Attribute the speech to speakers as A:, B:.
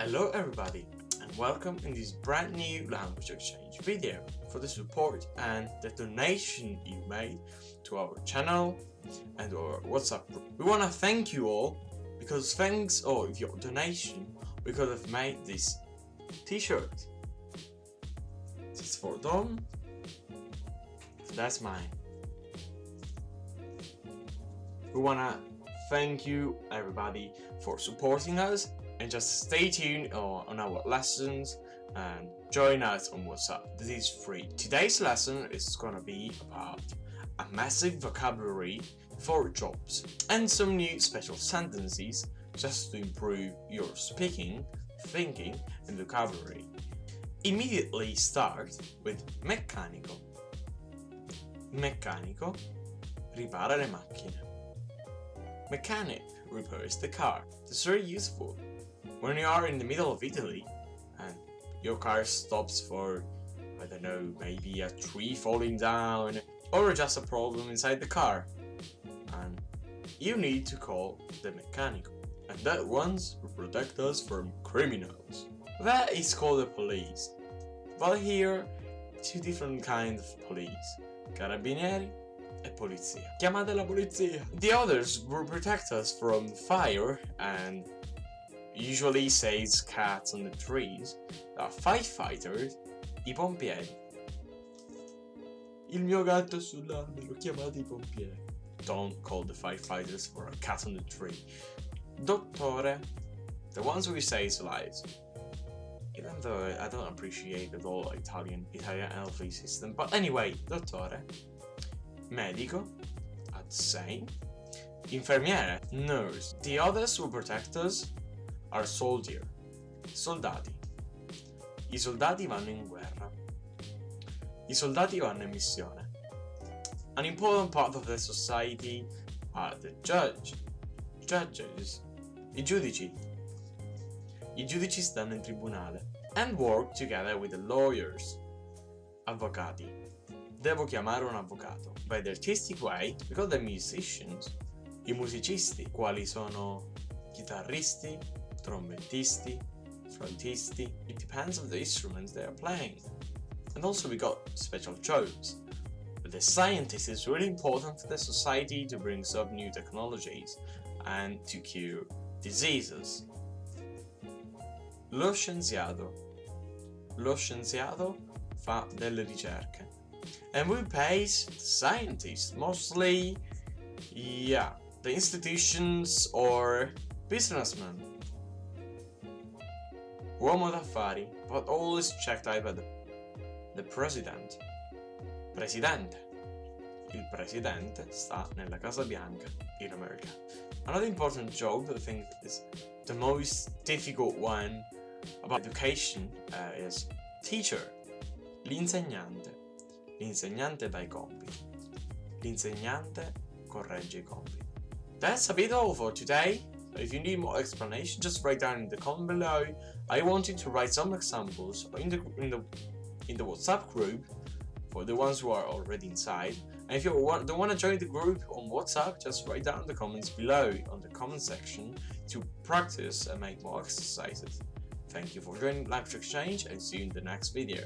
A: Hello everybody and welcome in this brand new language exchange video for the support and the donation you made to our channel and our WhatsApp group. We want to thank you all because thanks all of your donation we could have made this t-shirt. This is for Dom. That's mine. We wanna thank you everybody for supporting us and just stay tuned on, our lessons and join us on WhatsApp. This is free. Today's lesson is gonna be about a massive vocabulary for jobs and some new special sentences just to improve your speaking, thinking and vocabulary. Immediately start with meccanico. Meccanico ripara le macchine. Mechanic repairs the car. It's very useful when you are in the middle of Italy and your car stops for, I don't know, maybe a tree falling down or just a problem inside the car, and you need to call the mechanic, and that ones will protect us from criminals. That is called the police. But here, two different kinds of police, carabinieri e polizia. Chiamate la polizia! The others will protect us from fire and usually says cats on the trees, the firefighters, i pompieri. Il mio gatto sull'albero, chiamate i pompieri. Don't call the firefighters for a cat on the tree. Dottore, the ones we say is lies. Even though I don't appreciate at all Italian Italian healthy system, but anyway, dottore. Medico, I'd say. Infermiere, nurse. The others will protect us are soldier, soldati. I soldati vanno in guerra. I soldati vanno in missione. An important part of the society are the judge, judges, i giudici. I giudici stanno in tribunale and work together with the lawyers, avvocati. Devo chiamare un avvocato. By the artistic way, we call them musicians. I musicisti, quali sono chitarristi, trombettisti, flautisti. It depends on the instruments they are playing. And also we got special jobs. But the scientist is really important for the society to bring up new technologies and to cure diseases. Lo scienziato. Lo scienziato fa delle ricerche. And we pay scientists, mostly, yeah, the institutions or businessmen. Uomo d'affari, but always checked out by the, president. Presidente. Il presidente sta nella Casa Bianca in America. Another important job, I think is the most difficult one about education uh, is teacher. L'insegnante. L'insegnante dà i compiti. L'insegnante corregge i compiti. That's a bit all for today. If you need more explanation, just write down in the comment below. I wanted to write some examples in the in the in the WhatsApp group for the ones who are already inside. And if you want, don't want to join the group on WhatsApp, just write down in the comments below on the comment section to practice and make more exercises. Thank you for joining Language Exchange and see you in the next video.